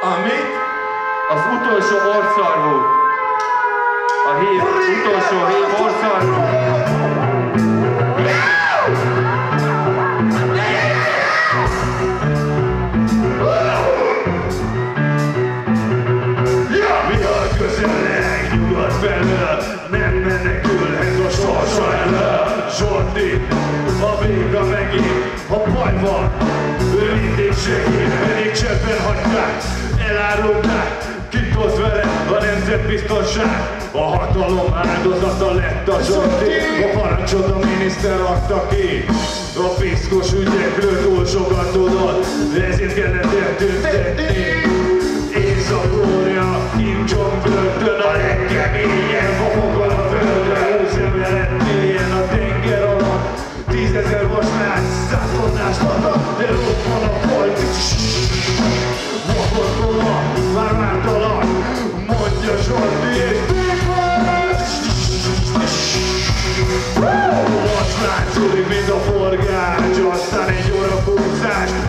Amit? Az utolsó orszarvú. A hív, utolsó hív orszarvú. Zsolti, a véga megint A baj van, ő mindig segít Pedig cseppen hagyták, elárulták Kit ott vele a nemzetbiztonság. A hatalom áldozata lett a Zsolti A parancsot a miniszter adta ki. A piszkos ügyekről túl sokat tudod Ezért kellett eltüntetni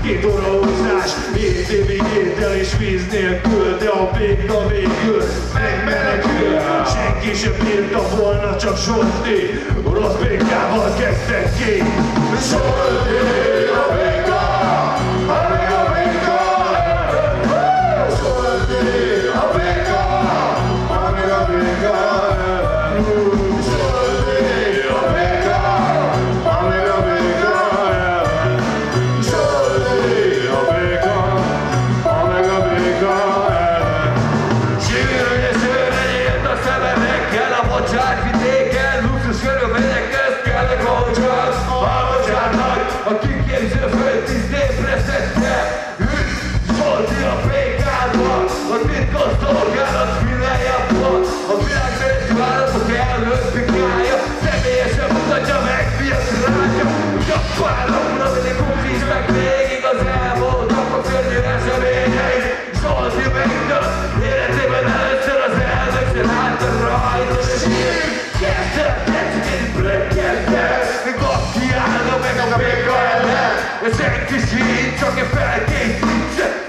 két óra úszás Hét évig étel és víz nélkül De a béka végül megmenekül Senki sem bírta volna, csak Zsolti. Rossz békával kezdtek ki. Zsolti against Senki sincs, aki felkészítse, csak